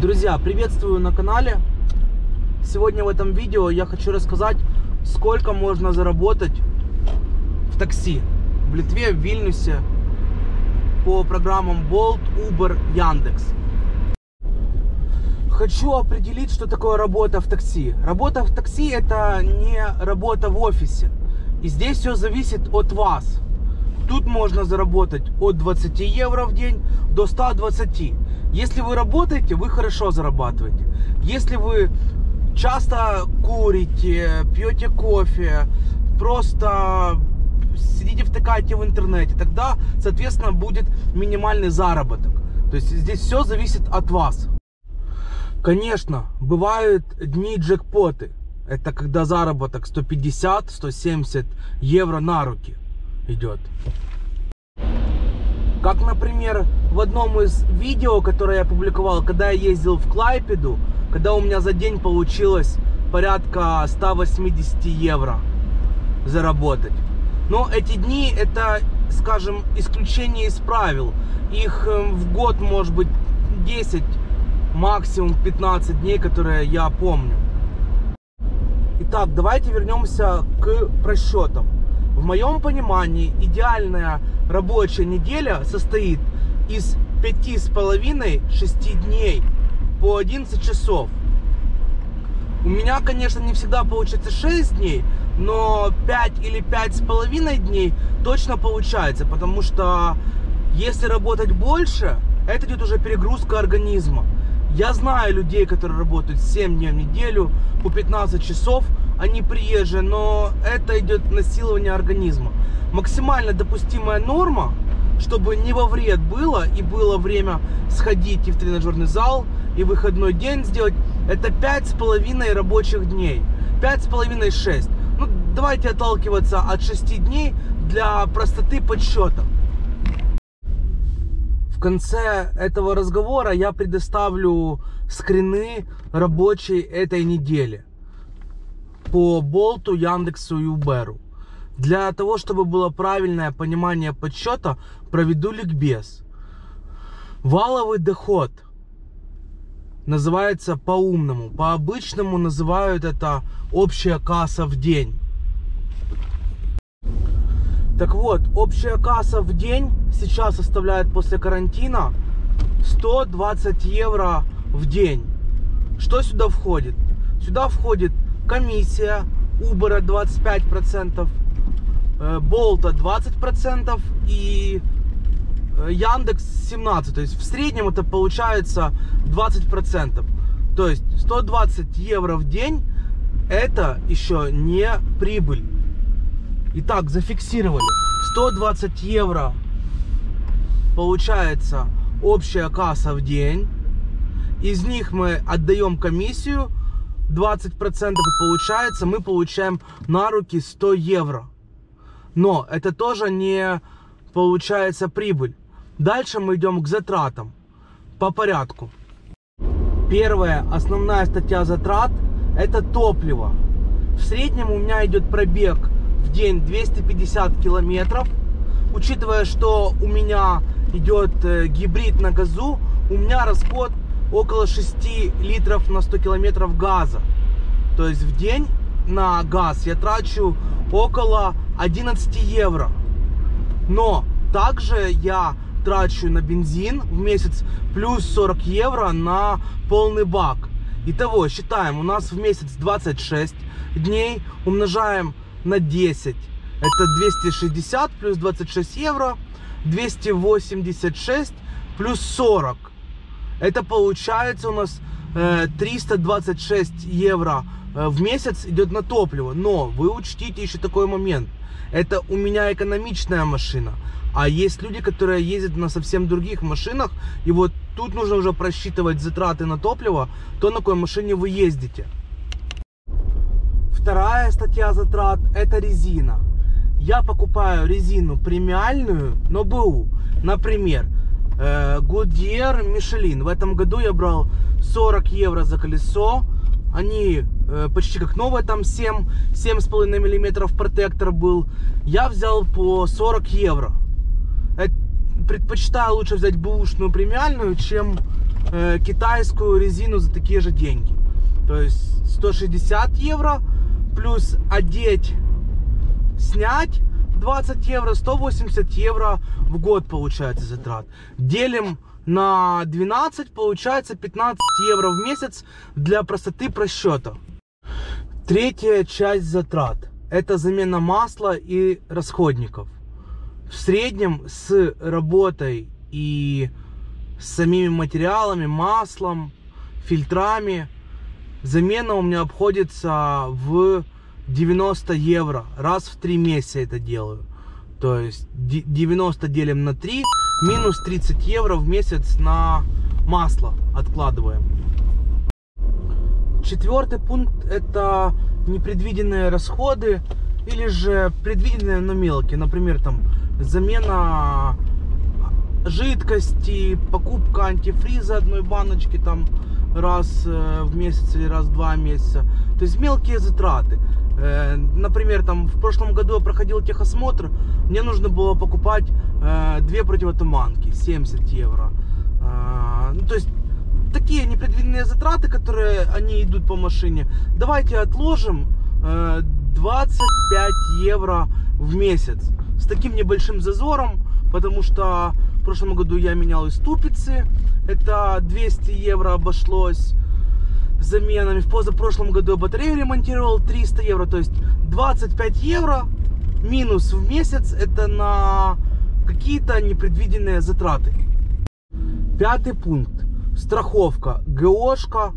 Друзья, приветствую на канале. Сегодня в этом видео я хочу рассказать, сколько можно заработать в такси в Литве, в Вильнюсе по программам Bolt, Uber, Яндекс. Хочу определить, что такое работа в такси. Работа в такси это не работа в офисе. И здесь все зависит от вас. Тут можно заработать от 20 евро в день до 120. Если вы работаете, вы хорошо зарабатываете. Если вы часто курите, пьете кофе, просто сидите втыкаете в интернете, тогда, соответственно, будет минимальный заработок. То есть здесь все зависит от вас. Конечно, бывают дни джекпоты. Это когда заработок 150-170 евро на руки идет. Как, например, в одном из видео, которое я публиковал, когда я ездил в Клайпеду, когда у меня за день получилось порядка 180 евро заработать. Но эти дни это, скажем, исключение из правил. Их эм, в год может быть 10, максимум 15 дней, которые я помню. Итак, давайте вернемся к просчетам. В моем понимании идеальная рабочая неделя состоит из пяти с половиной шести дней по 11 часов. У меня, конечно, не всегда получается 6 дней, но 5 или пять с половиной дней точно получается, потому что если работать больше, это идет уже перегрузка организма. Я знаю людей, которые работают 7 дней в неделю по 15 часов, они приезжие, но это идет насилование организма. Максимально допустимая норма, чтобы не во вред было и было время сходить и в тренажерный зал, и выходной день сделать, это пять с половиной рабочих дней. Пять с половиной шесть. Ну, давайте отталкиваться от шести дней для простоты подсчета. В конце этого разговора я предоставлю скрины рабочей этой недели по Болту, Яндексу и Уберу. Для того, чтобы было правильное понимание подсчета, проведу ликбез. Валовый доход называется по-умному. По-обычному называют это общая касса в день. Так вот, общая касса в день сейчас составляет после карантина 120 евро в день. Что сюда входит? Сюда входит комиссия Uber 25%, Болта 20% и э, Яндекс 17. То есть в среднем это получается 20%. То есть 120 евро в день это еще не прибыль. Итак, зафиксировали. 120 евро получается общая касса в день. Из них мы отдаем комиссию 20% и получается мы получаем на руки 100 евро. Но это тоже не получается прибыль. Дальше мы идем к затратам по порядку. Первая основная статья затрат это топливо. В среднем у меня идет пробег в день 250 километров. Учитывая, что у меня идет э, гибрид на газу, у меня расход около 6 литров на 100 километров газа. То есть в день на газ я трачу около 11 евро. Но также я трачу на бензин в месяц плюс 40 евро на полный бак. Итого, считаем, у нас в месяц 26 дней, умножаем на 10. Это 260 плюс 26 евро, 286 плюс 40. Это получается у нас 326 э, евро э, в месяц идет на топливо. Но вы учтите еще такой момент. Это у меня экономичная машина. А есть люди, которые ездят на совсем других машинах. И вот тут нужно уже просчитывать затраты на топливо, то на какой машине вы ездите. Вторая статья затрат это резина. Я покупаю резину премиальную, но БУ. Например, Goodyear Michelin. В этом году я брал 40 евро за колесо. Они э, почти как новые, там 7, 7,5 миллиметров протектор был. Я взял по 40 евро. Это, предпочитаю лучше взять бэушную премиальную, чем э, китайскую резину за такие же деньги. То есть 160 евро плюс одеть, снять 20 евро, 180 евро в год получается затрат. Делим на 12, получается 15 евро в месяц для простоты просчета. Третья часть затрат – это замена масла и расходников. В среднем с работой и с самими материалами, маслом, фильтрами замена у меня обходится в 90 евро. Раз в 3 месяца это делаю. То есть 90 делим на 3, минус 30 евро в месяц на масло откладываем. Четвертый пункт это непредвиденные расходы или же предвиденные, но мелкие. Например, там замена жидкости, покупка антифриза одной баночки там раз э, в месяц или раз в два месяца. То есть мелкие затраты. Э, например, там в прошлом году я проходил техосмотр, мне нужно было покупать э, две противотуманки, 70 евро. Ну, то есть такие непредвиденные затраты, которые они идут по машине, давайте отложим 25 евро в месяц. С таким небольшим зазором, потому что в прошлом году я менял и ступицы, это 200 евро обошлось заменами. В позапрошлом году батарею ремонтировал 300 евро, то есть 25 евро минус в месяц это на какие-то непредвиденные затраты. Пятый пункт. Страховка, ГОшка,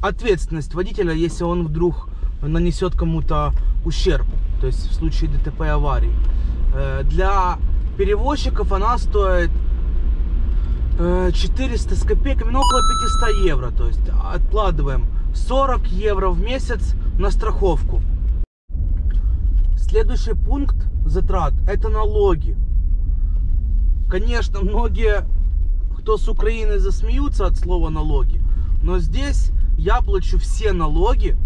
ответственность водителя, если он вдруг нанесет кому-то ущерб, то есть в случае ДТП аварии. Э, для перевозчиков она стоит 400 э, с копейками, ну около 500 евро. То есть откладываем 40 евро в месяц на страховку. Следующий пункт затрат это налоги. Конечно, многие, кто с Украины засмеются от слова налоги, но здесь я плачу все налоги,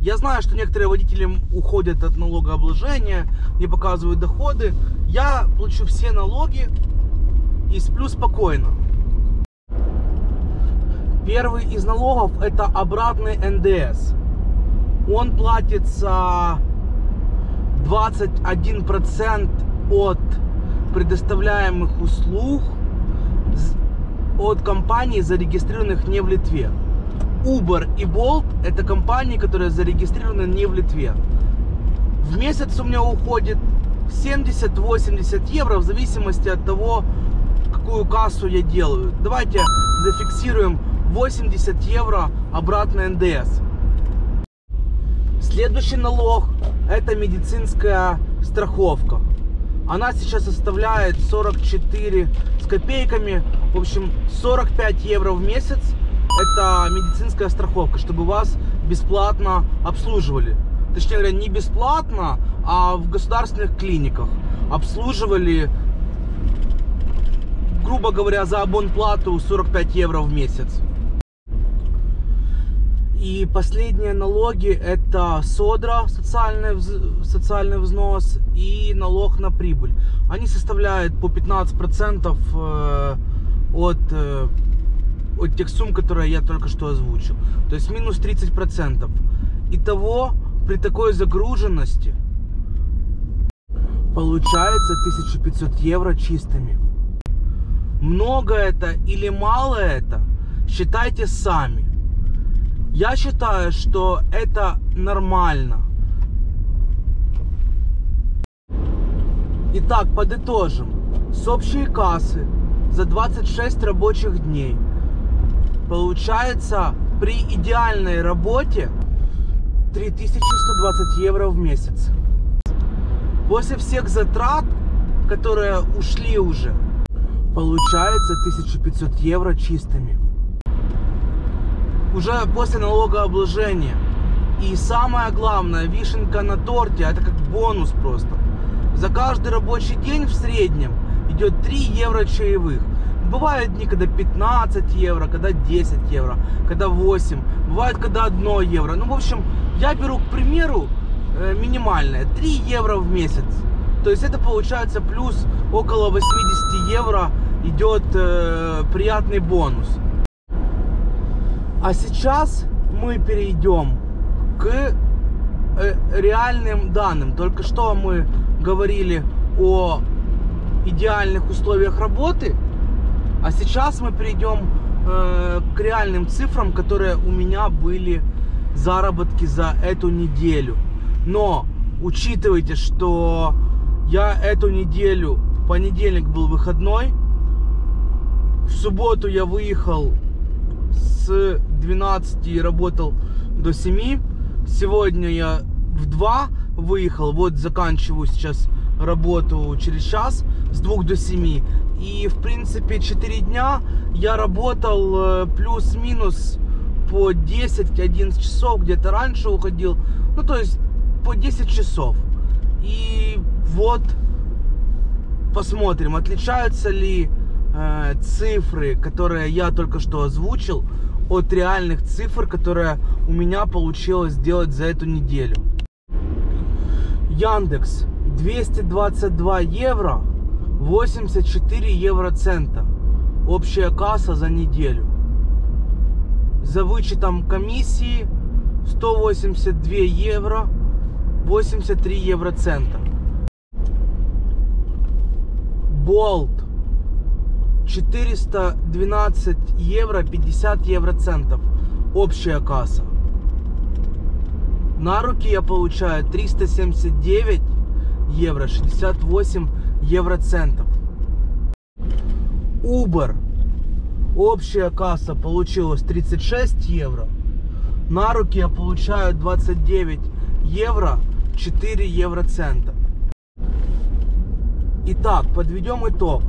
я знаю, что некоторые водители уходят от налогообложения, не показывают доходы. Я плачу все налоги и сплю спокойно. Первый из налогов это обратный НДС. Он платится 21% от предоставляемых услуг от компаний, зарегистрированных не в Литве. Uber и Bolt это компании, которые зарегистрированы не в Литве. В месяц у меня уходит 70-80 евро в зависимости от того, какую кассу я делаю. Давайте зафиксируем 80 евро обратно НДС. Следующий налог это медицинская страховка. Она сейчас составляет 44 с копейками. В общем, 45 евро в месяц это медицинская страховка, чтобы вас бесплатно обслуживали. Точнее говоря, не бесплатно, а в государственных клиниках обслуживали, грубо говоря, за абонплату 45 евро в месяц. И последние налоги это СОДРа, социальный, социальный взнос и налог на прибыль. Они составляют по 15% э, от э, от тех сумм, которые я только что озвучил. То есть минус 30%. Итого при такой загруженности получается 1500 евро чистыми. Много это или мало это, считайте сами. Я считаю, что это нормально. Итак, подытожим. С общей кассы за 26 рабочих дней Получается, при идеальной работе 3120 евро в месяц. После всех затрат, которые ушли уже, получается 1500 евро чистыми. Уже после налогообложения. И самое главное, вишенка на торте, это как бонус просто. За каждый рабочий день в среднем идет 3 евро чаевых. Бывают дни, когда 15 евро, когда 10 евро, когда 8. Бывает, когда 1 евро. Ну, в общем, я беру, к примеру, э, минимальное. 3 евро в месяц. То есть это получается плюс около 80 евро идет э, приятный бонус. А сейчас мы перейдем к э, реальным данным. Только что мы говорили о идеальных условиях работы, а сейчас мы перейдем э, к реальным цифрам, которые у меня были заработки за эту неделю. Но учитывайте, что я эту неделю, понедельник был выходной, в субботу я выехал с 12 и работал до 7. Сегодня я в 2 выехал, вот заканчиваю сейчас работу через час с 2 до 7. И в принципе 4 дня я работал э, плюс-минус по 10-11 часов, где-то раньше уходил. Ну то есть по 10 часов. И вот посмотрим, отличаются ли э, цифры, которые я только что озвучил, от реальных цифр, которые у меня получилось сделать за эту неделю. Яндекс 222 евро 84 евроцента. Общая касса за неделю. За вычетом комиссии 182 евро 83 евроцента. Болт 412 евро 50 евроцентов. Общая касса. На руки я получаю 379 евро 68 евроцентов. Uber. Общая касса получилась 36 евро. На руки я получаю 29 евро 4 евроцента. Итак, подведем итог.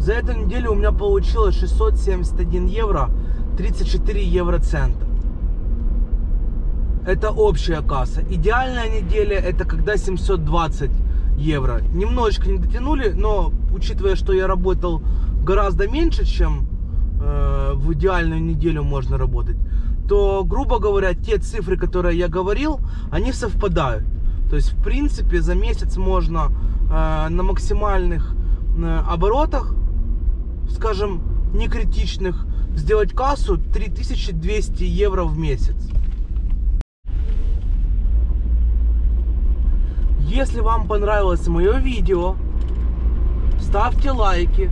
За эту неделю у меня получилось 671 евро 34 евроцента. Это общая касса. Идеальная неделя это когда 720 евро. Немножечко не дотянули, но учитывая, что я работал гораздо меньше, чем э, в идеальную неделю можно работать, то, грубо говоря, те цифры, которые я говорил, они совпадают. То есть, в принципе, за месяц можно э, на максимальных э, оборотах, скажем, не критичных, сделать кассу 3200 евро в месяц. Если вам понравилось мое видео, ставьте лайки,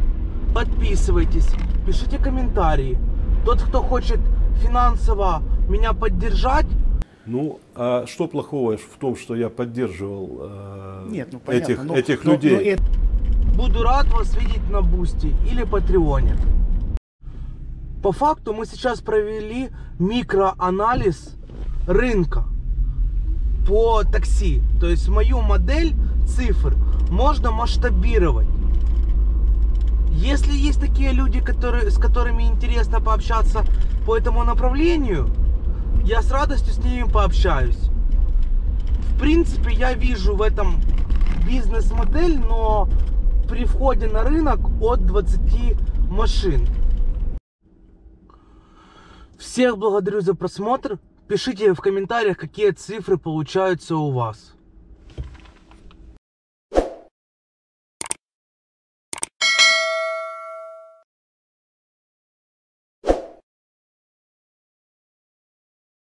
подписывайтесь, пишите комментарии. Тот, кто хочет финансово меня поддержать, Ну, а что плохого в том, что я поддерживал э, Нет, ну понятно. этих, но- этих но- но людей? это- Буду рад вас видеть на Бусти или Патреоне. По факту мы сейчас провели микроанализ рынка по такси. То есть мою модель цифр можно масштабировать. Если есть такие люди, которые, с которыми интересно пообщаться по этому направлению, я с радостью с ними пообщаюсь. В принципе, я вижу в этом бизнес-модель, но при входе на рынок от 20 машин. Всех благодарю за просмотр. Пишите в комментариях, какие цифры получаются у вас.